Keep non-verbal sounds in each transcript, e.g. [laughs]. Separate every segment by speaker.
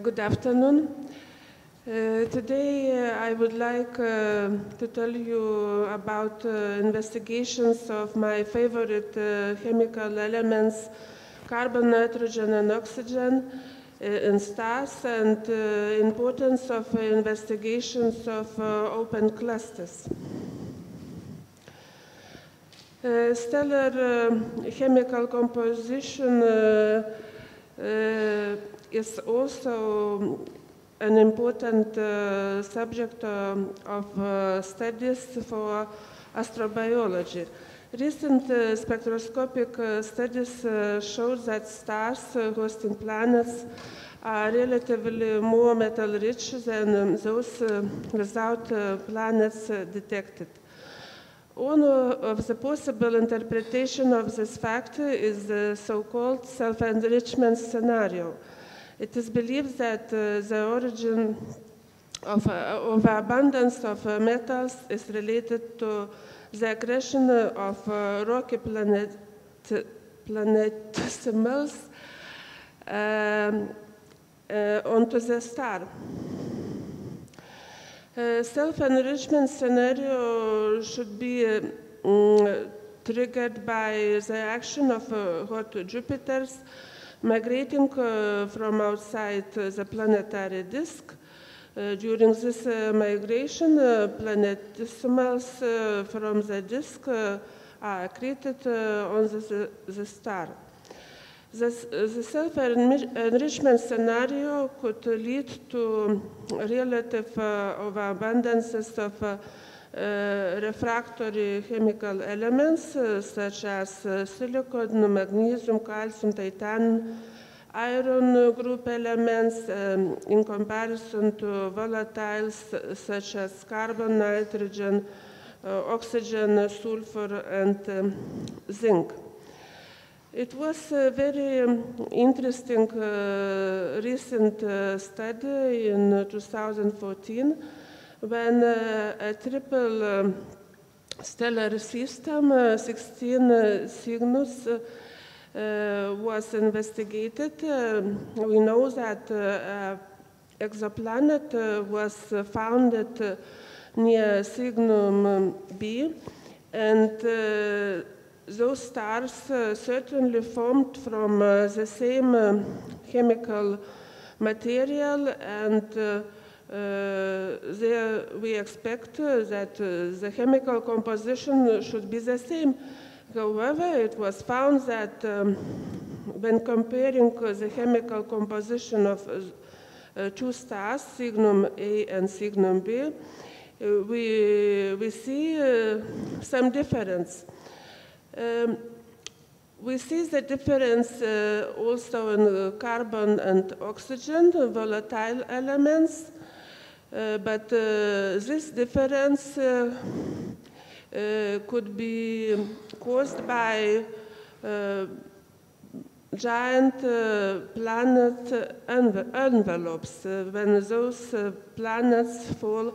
Speaker 1: Good afternoon. Uh, today uh, I would like uh, to tell you about uh, investigations of my favorite uh, chemical elements, carbon, nitrogen and oxygen uh, in stars and uh, importance of uh, investigations of uh, open clusters. Uh, stellar uh, chemical composition uh, uh, is also an important uh, subject um, of uh, studies for astrobiology. Recent uh, spectroscopic uh, studies uh, show that stars uh, hosting planets are relatively more metal rich than um, those uh, without uh, planets uh, detected. One of the possible interpretation of this fact is the so-called self-enrichment scenario. It is believed that uh, the origin of, uh, of abundance of uh, metals is related to the accretion of rocky planet, planetesimals um, onto the star. Uh, self-enrichment scenario should be uh, triggered by the action of uh, hot Jupiters migrating uh, from outside uh, the planetary disk. Uh, during this migration, planetesimals from the disk are accreted on the, the star. This, the self-enrichment scenario could lead to relative overabundances of refractory chemical elements uh, such as uh, silicon, magnesium, calcium, titanium, iron group elements um, in comparison to volatiles such as carbon, nitrogen, uh, oxygen, sulfur, and um, zinc. It was a very interesting uh, recent uh, study in uh, 2014 when uh, a triple um, stellar system, uh, 16 uh, Cygnus, uh, uh, was investigated. We know that uh, uh, exoplanet uh, was uh, founded uh, near Cygnum um, B, and uh, those stars uh, certainly formed from uh, the same um, chemical material and uh, uh, there we expect uh, that uh, the chemical composition should be the same. However, it was found that um, when comparing uh, the chemical composition of uh, uh, two stars, Cygnum A and Cygnum B, uh, we, we see uh, some difference. Um, we see the difference uh, also in uh, carbon and oxygen, volatile elements, uh, but uh, this difference uh, uh, could be caused by uh, giant uh, planet enve- envelopes, uh, when those uh, planets fall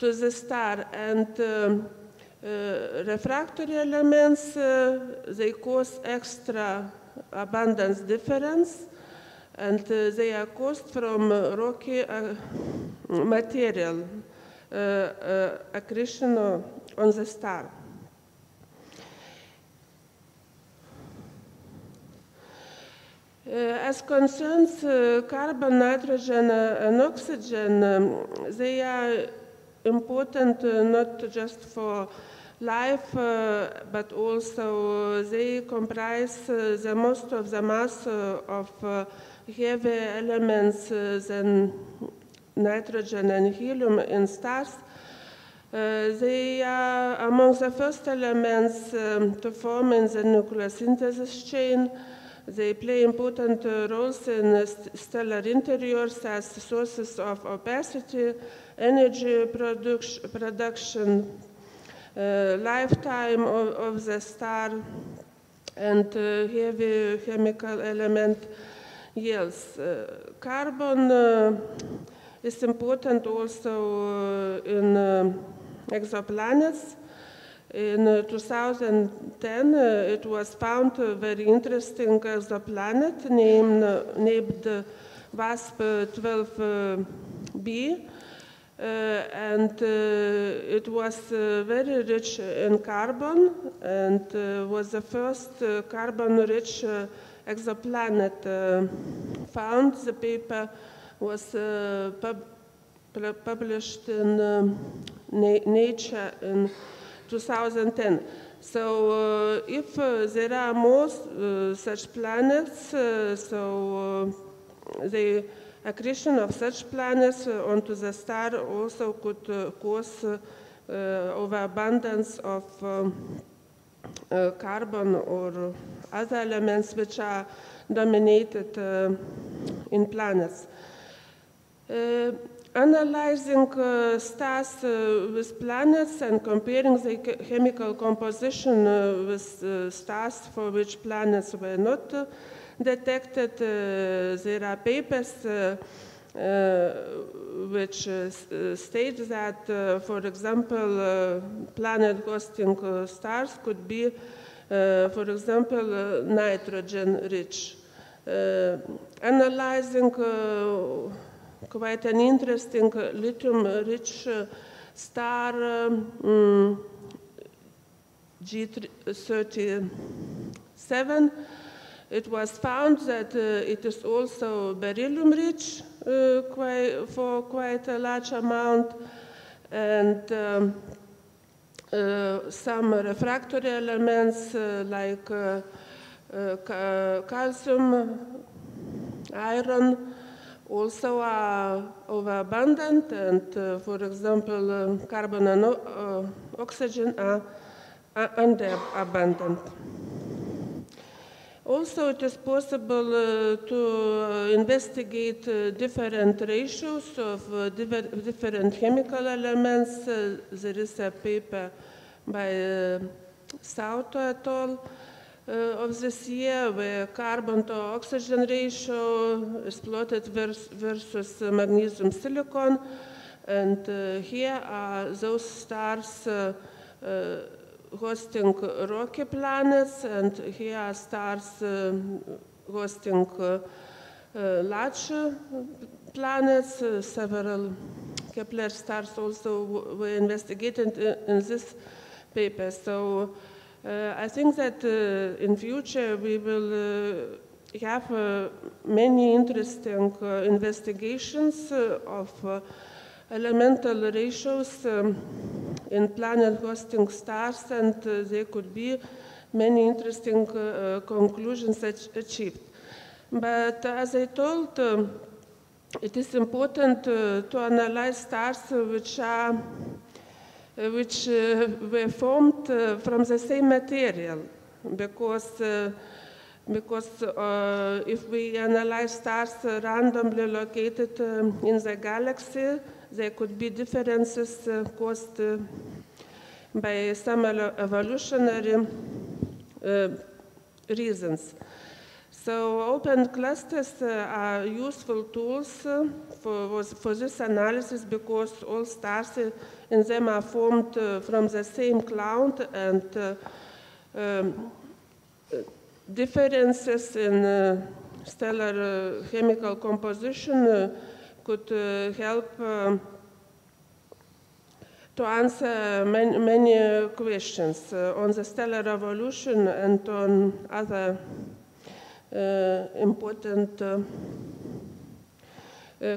Speaker 1: to the star and uh, refractory elements, uh, they cause extra abundance difference and uh, they are caused from uh, rocky uh, material uh, accretion on the star. Uh, as concerns uh, carbon, nitrogen, uh, and oxygen, um, they are important not just for life, but also they comprise the most of the mass of heavy elements uh, than nitrogen and helium in stars. Uh, they are among the first elements um, to form in the nuclear synthesis chain. They play important uh, roles in uh, st- stellar interiors as sources of opacity, energy produc- production, uh, lifetime of, of the star, and uh, heavy chemical element yields. Uh, carbon uh, is important also uh, in exoplanets. In uh, 2010, uh, it was found a very interesting exoplanet named, named uh, WASP 12b. Uh, and uh, it was uh, very rich in carbon and was the first carbon-rich exoplanet uh, found. The paper was uh, pub published in um, Na Nature in 2010. So if there are more such planets, so the accretion of such planets onto the star also could cause overabundance of um, uh, carbon or other elements which are dominated in planets. Analyzing stars with planets and comparing the chemical composition with stars for which planets were not detected. there are papers Uh, which uh, uh, states that, for example, planet hosting stars could be, for example, nitrogen-rich. analyzing quite an interesting lithium-rich star um, mm, G37, it was found that uh, it is also beryllium rich uh, quite, for quite a large amount and um, uh, some refractory elements like calcium, iron, also are overabundant and, uh, for example, uh, carbon and uh, oxygen are underabundant. Also, it is possible uh, to uh, investigate uh, different ratios of different chemical elements. there is a paper by Sauto et al. of this year where carbon to oxygen ratio is plotted vers versus magnesium silicon. And here are those stars hosting rocky planets, and here are stars uh, hosting uh, uh, large uh, planets. Uh, several Kepler stars also were investigated in this paper. So uh, I think that in future we will have many interesting investigations of elemental ratios um, in planet hosting stars and uh, there could be many interesting uh, conclusions achieved. But as I told, um, it is important uh, to analyze stars which are which were formed from the same material because because uh, if we analyze stars randomly located um, in the galaxy, there could be differences uh, caused uh, by some evolutionary uh, reasons. So open clusters are useful tools for, for this analysis because all stars in them are formed from the same cloud and um, differences in stellar chemical composition could uh, help uh, to answer many, many questions uh, on the stellar revolution and on other important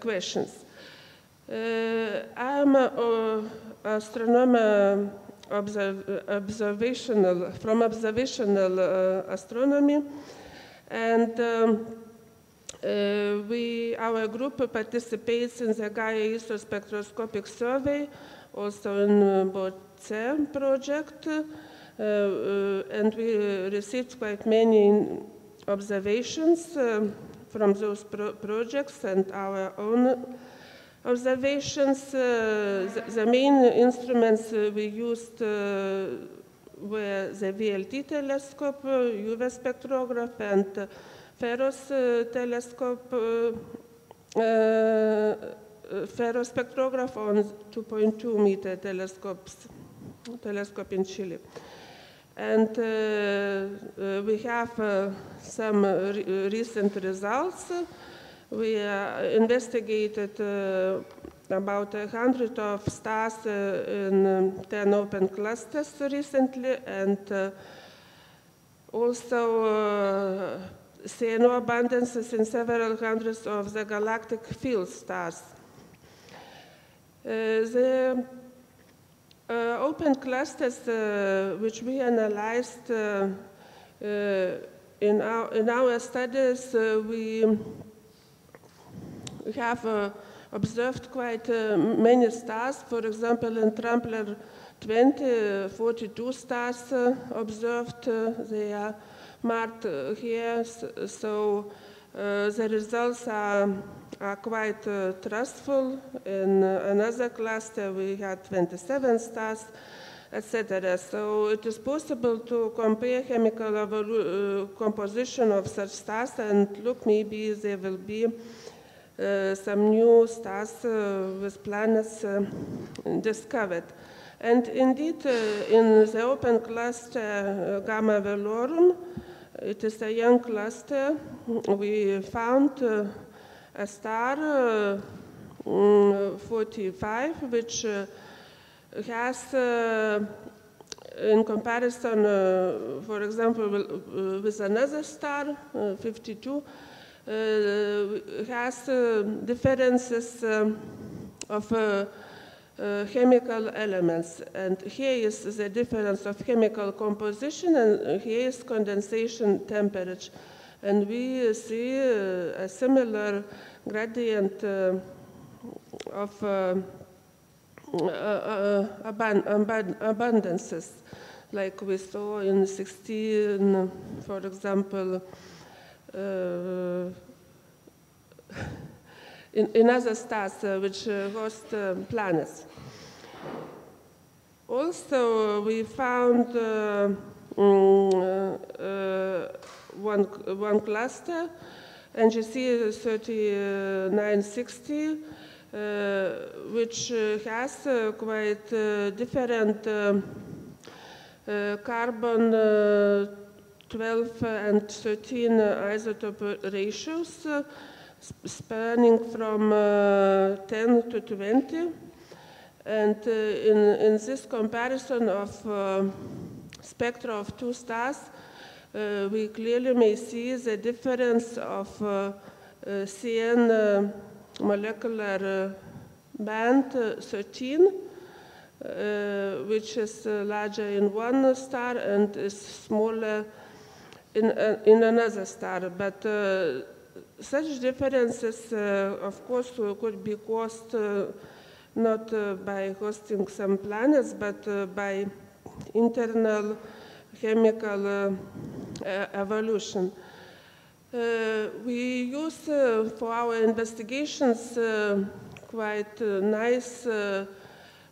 Speaker 1: questions. I'm an astronomer observational, from observational astronomy and um, uh, we, our group participates in the Gaia-ESO spectroscopic survey, also in uh, the BOCE project, uh, uh, and we received quite many observations uh, from those pro projects and our own observations. Uh, the, the, main instruments we used were the VLT telescope, UVES spectrograph, and FEROS telescope, FEROS spectrograph on 2.2 meter telescopes, telescope in Chile. And uh, uh, we have uh, some re recent results. We uh, investigated about a hundred of stars in um, 10 open clusters recently and uh, also uh, CNO abundances in several hundreds of the galactic field stars. Uh, the uh, open clusters uh, which we analyzed uh, uh, in, our, in our studies, uh, we have observed quite many stars. For example, in Trumpler 20, uh, 42 stars observed. they are marked uh, here. So uh, the results are, are quite uh, trustful. In another cluster, we had 27 stars etc. So it is possible to compare chemical uh, composition of such stars and look, maybe there will be uh, some new stars uh, with planets discovered. And indeed, uh, in the open cluster uh, Gamma Velorum, it is a young cluster. We found uh, a star uh, mm, 45, which uh, has, uh, in comparison, for example, with, another star, uh, 52, uh, has differences um, of uh, chemical elements. And here is the difference of chemical composition, and here is condensation temperature. And we see uh, a similar gradient uh, of uh, uh, uh, abun- abun- abundances, like we saw in 16, for example, in, in other stars uh, which uh, host uh, planets. Also, we found uh, mm, one, one cluster, NGC 3960, uh, which uh, has uh, quite different um, carbon uh, 12 and 13 isotope ratios, spanning from uh, 10 to 20. And uh, in, in this comparison of uh, spectra of two stars, we clearly may see the difference of CN molecular band uh, 13, uh, which is uh, larger in one star and is smaller in, uh, in another star. But such differences, uh, of course, could be caused uh, not uh, by hosting some planets, but by internal chemical evolution. Uh, we use uh, for our investigations uh, quite nice uh,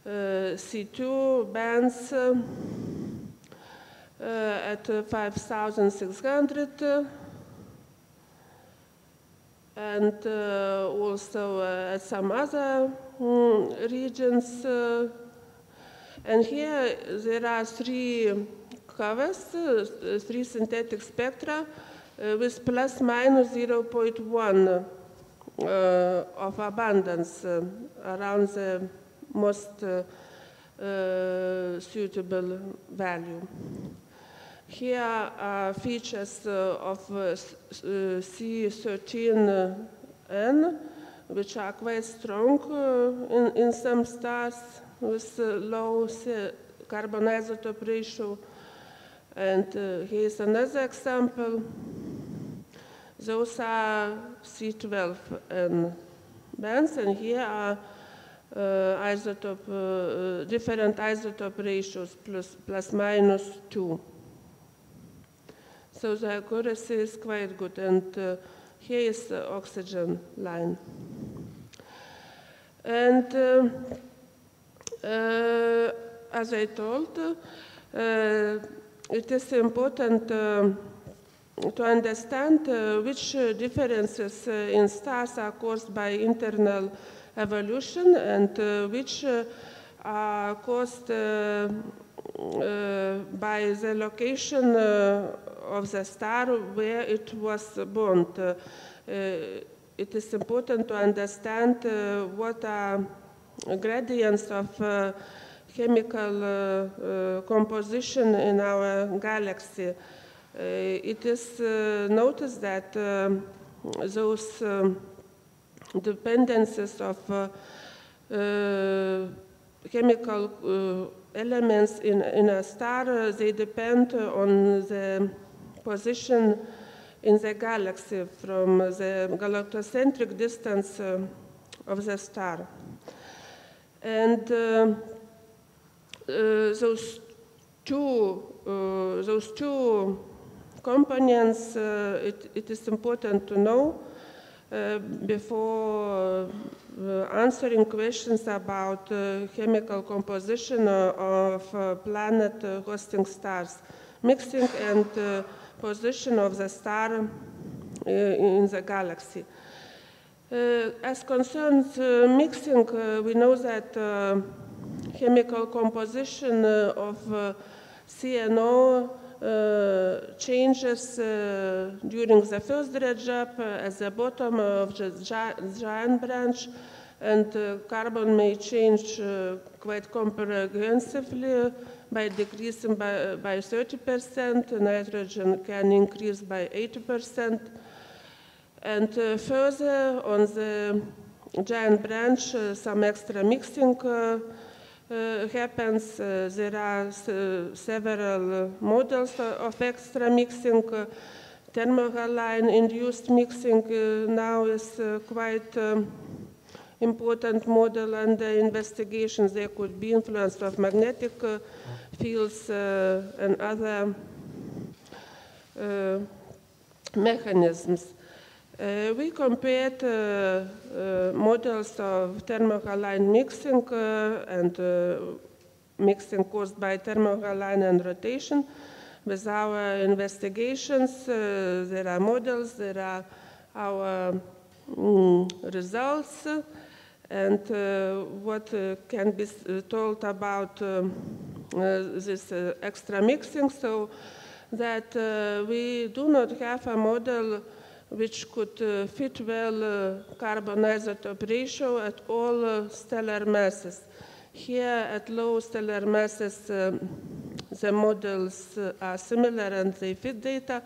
Speaker 1: uh, C2 bands at uh, 5,600 uh, and uh, also uh, at some other mm, regions. uh, and here there are three covers, three synthetic spectra with plus minus 0.1 uh, of abundance around the most uh, uh, suitable value. Here are features uh, of uh, uh, C13N, which are quite strong in, in some stars with low carbon isotope ratio. And here's another example. Those are C12N bands, and here are uh, isotope, uh, different isotope ratios, plus, plus minus 2. So the accuracy is quite good, and uh, here is the oxygen line. And um, uh, as I told, uh, it is important um, to understand uh, which uh, differences uh, in stars are caused by internal evolution and uh, which uh, are caused uh, uh, by the location uh, of the star where it was born. Uh, uh, it is important to understand uh, what are gradients of uh, chemical uh, uh, composition in our galaxy. It is noticed that those dependencies of chemical elements in, in a star, uh, they depend on the position in the galaxy from the galactocentric distance uh, of the star. And uh, uh, those two, uh, those two components, uh, it, it is important to know before answering questions about chemical composition of planet hosting stars, mixing and position of the star uh, in the galaxy. Uh, as concerns uh, mixing, we know that chemical composition of CNO uh, changes uh, during the first dredge up uh, at the bottom of the giant branch, and carbon may change quite comprehensively by decreasing by, by 30%, nitrogen can increase by 80%. And uh, further on the giant branch, uh, some extra mixing uh, uh, happens. Uh, there are several uh, models of extra mixing. Uh, thermohaline induced mixing uh, now is uh, quite um, important model under investigation. There could be influence of magnetic uh, fields uh, and other uh, mechanisms. Uh, we compared uh, uh, models of thermohaline mixing uh, and mixing caused by thermohaline and rotation with our investigations. There are models, there are our mm, results, and uh, what uh, can be uh, told about um, this extra mixing. So that we do not have a model which could uh, fit well uh, carbon isotope ratio at all uh, stellar masses. Here at low stellar masses, um, the models are similar and they fit data.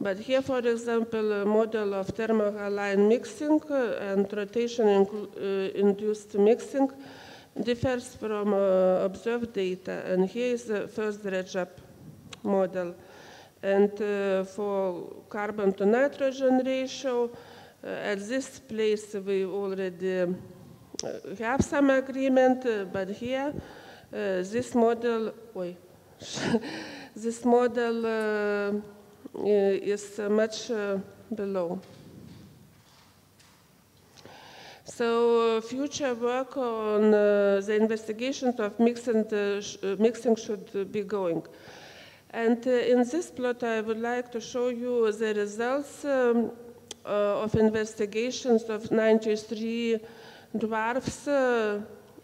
Speaker 1: But here, for example, a model of thermohaline mixing and rotation inclu- uh, induced mixing differs from uh, observed data. And here is the first dredge model. And uh, for carbon to nitrogen ratio, at this place we already have some agreement, but here this model, oi, [laughs] this model is uh, much uh, below. So uh, future work on uh, the investigations of mixing, uh, uh, mixing should uh, be going. And uh, in this plot, I would like to show you the results um, uh, of investigations of 93 dwarfs uh,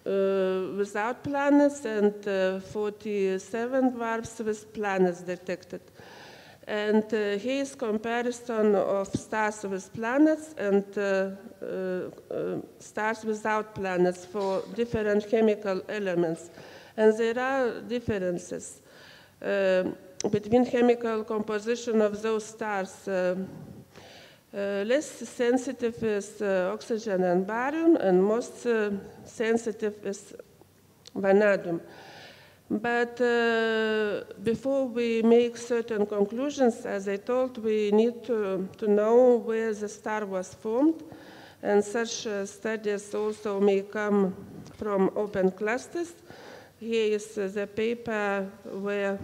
Speaker 1: uh, without planets and uh, 47 dwarfs with planets detected. And uh, comparison of stars with planets and uh, uh, uh, stars without planets for different chemical elements. And there are differences uh, between chemical composition of those stars. Uh, uh, less sensitive is uh, oxygen and barium, and most uh, sensitive is vanadium. But uh, before we make certain conclusions, as I told, we need to, to know where the star was formed, and such uh, studies also may come from open clusters. Here is uh, the paper where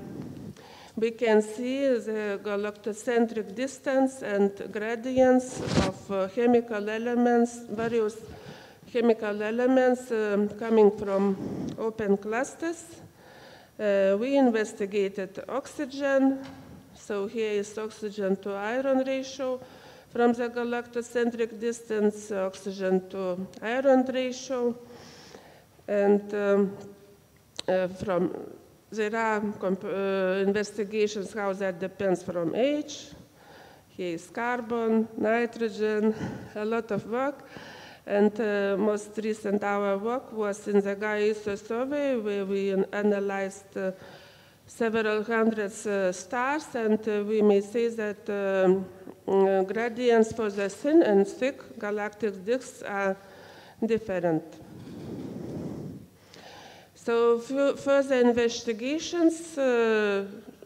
Speaker 1: we can see the galactocentric distance and gradients of uh, chemical elements, various chemical elements um, coming from open clusters. Uh, we investigated oxygen, so here is oxygen to iron ratio. From the galactocentric distance, oxygen to iron ratio. And um, uh, from there are uh, investigations how that depends from age. Here is carbon, nitrogen, a lot of work. And uh, most recent our work was in the Gaia-ESO survey where we analyzed uh, several hundreds uh, stars and uh, we may say that um, gradients for the thin and thick galactic disks are different. So further investigations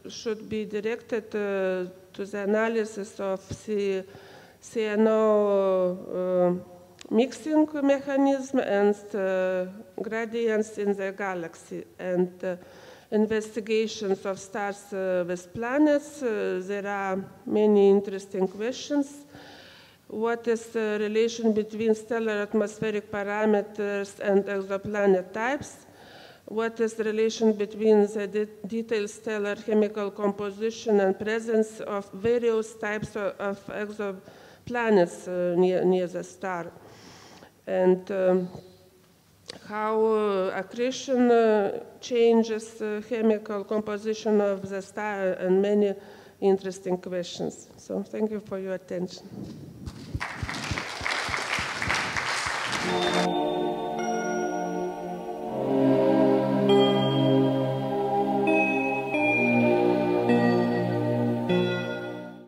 Speaker 1: should be directed to the analysis of the CNO mixing mechanism and uh, gradients in the galaxy. And uh, investigations of stars uh, with planets. there are many interesting questions. What is the relation between stellar atmospheric parameters and exoplanet types, what is the relation between the de detailed stellar chemical composition and presence of various types of, of exoplanets uh, near, near, the star, and um, how uh, accretion uh, changes the chemical composition of the star, and many interesting questions. So thank you for your attention.